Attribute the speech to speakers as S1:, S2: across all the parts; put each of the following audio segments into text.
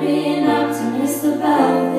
S1: been optimist about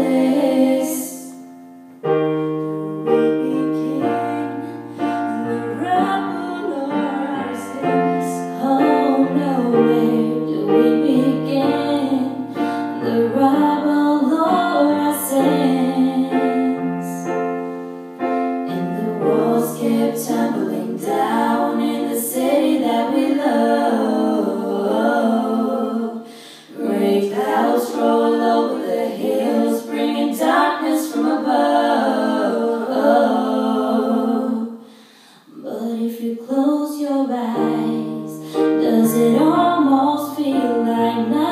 S1: But if you close your eyes Does it almost feel like?